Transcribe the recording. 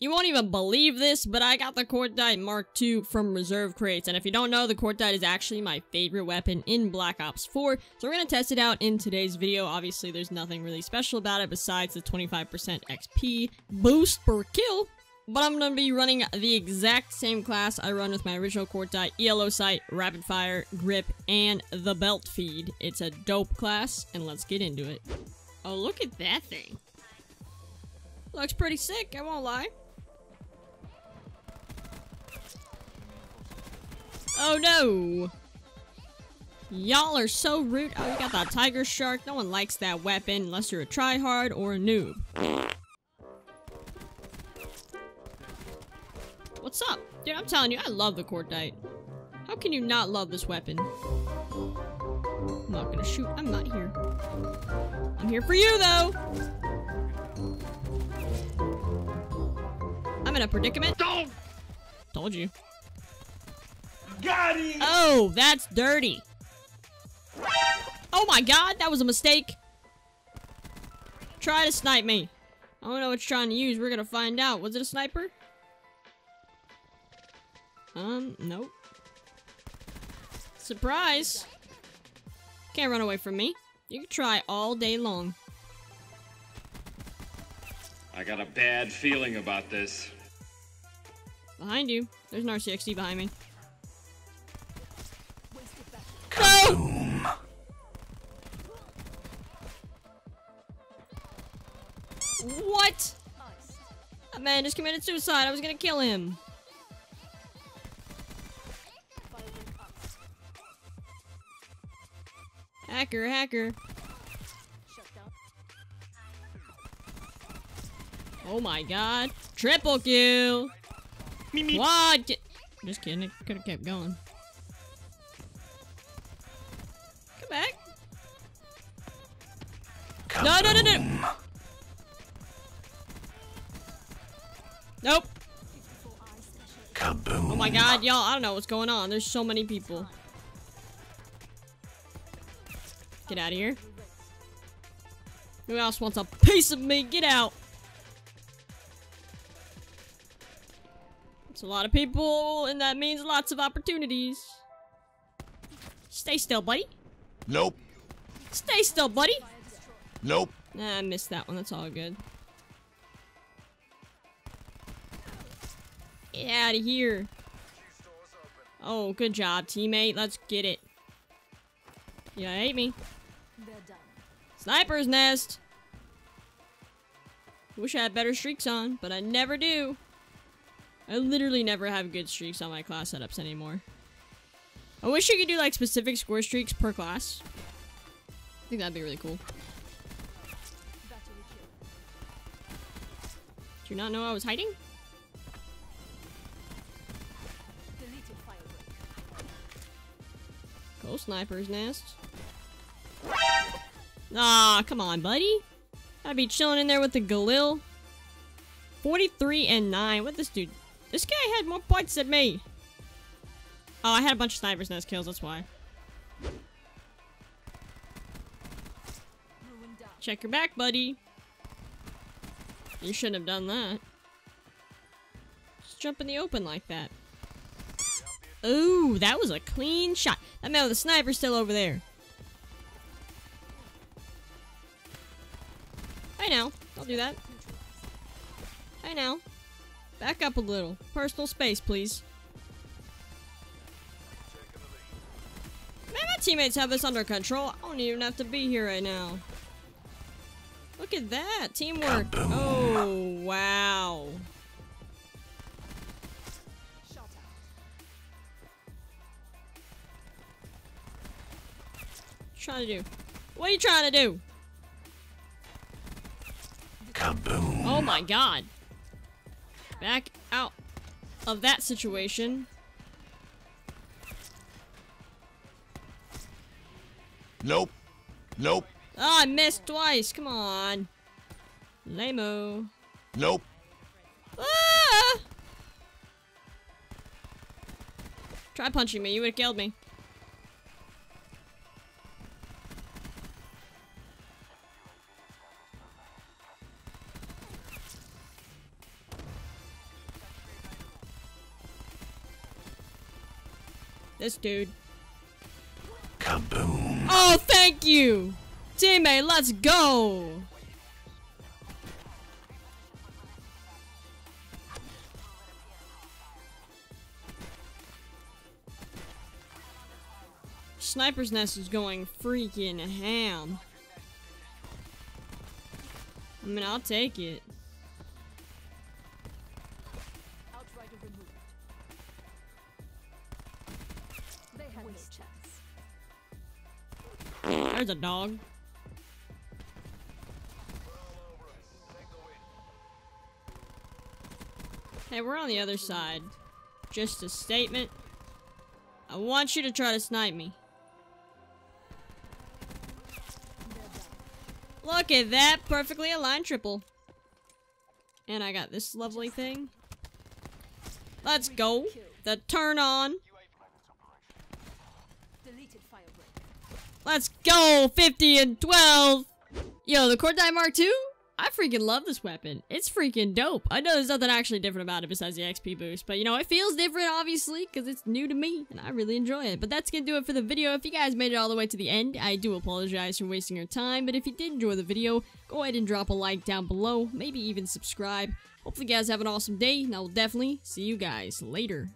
You won't even believe this, but I got the Cordite Mark II from Reserve Crates, and if you don't know, the Cordite is actually my favorite weapon in Black Ops 4, so we're gonna test it out in today's video. Obviously, there's nothing really special about it besides the 25% XP boost per kill, but I'm gonna be running the exact same class I run with my original Cordite, ELO sight, rapid fire, grip, and the belt feed. It's a dope class, and let's get into it. Oh, look at that thing. Looks pretty sick, I won't lie. Oh no! Y'all are so rude. Oh, you got that tiger shark. No one likes that weapon unless you're a tryhard or a noob. What's up? Dude, I'm telling you, I love the Cordite. How can you not love this weapon? I'm not gonna shoot. I'm not here. I'm here for you, though! I'm in a predicament. Don't! Told you. Got him! Oh, that's dirty. Oh my god, that was a mistake. Try to snipe me. I don't know what you're trying to use. We're gonna find out. Was it a sniper? Um, nope. Surprise. Can't run away from me. You can try all day long. I got a bad feeling about this. Behind you. There's an RCXD behind me. What? That man just committed suicide. I was gonna kill him. Hacker, hacker. Oh my god. Triple kill. Me, me. What? Just kidding. It could have kept going. Come back. No, no, no, no. Nope. Kaboom! Oh my god, y'all, I don't know what's going on. There's so many people. Get out of here. Who else wants a piece of me? Get out. It's a lot of people, and that means lots of opportunities. Stay still, buddy. Nope. Stay still, buddy. Nope. Nah, I missed that one. That's all good. Get out of here. Oh, good job, teammate. Let's get it. Yeah, hate me. Sniper's nest. Wish I had better streaks on, but I never do. I literally never have good streaks on my class setups anymore. I wish you could do like specific score streaks per class. I think that'd be really cool. Do you not know I was hiding? Sniper's nest. Ah, come on, buddy. I'd be chilling in there with the Galil. 43 and 9. What this dude? This guy had more points than me. Oh, I had a bunch of sniper's nest kills, that's why. Check your back, buddy. You shouldn't have done that. Just jump in the open like that. Ooh, that was a clean shot. That man with the sniper's still over there. I know. Don't do that. I know. Back up a little. Personal space, please. Man, my teammates have this under control. I don't even have to be here right now. Look at that. Teamwork. Kaboom. Oh, wow. Trying to do? What are you trying to do? Kaboom! Oh my god. Back out of that situation. Nope. Nope. Oh, I missed twice. Come on. Lamo. Nope. Ah! Try punching me. You would have killed me. This dude. Kaboom! Oh, thank you! Teammate, let's go! Sniper's Nest is going freaking ham. I mean, I'll take it. There's a dog. Hey, we're on the other side. Just a statement. I want you to try to snipe me. Look at that! Perfectly aligned triple. And I got this lovely thing. Let's go. The turn on. Let's go! 50 and 12! Yo, the Cordite Mark II? I freaking love this weapon. It's freaking dope. I know there's nothing actually different about it besides the XP boost, but you know, it feels different obviously because it's new to me and I really enjoy it. But that's gonna do it for the video. If you guys made it all the way to the end, I do apologize for wasting your time, but if you did enjoy the video, go ahead and drop a like down below, maybe even subscribe. Hopefully you guys have an awesome day, and I will definitely see you guys later.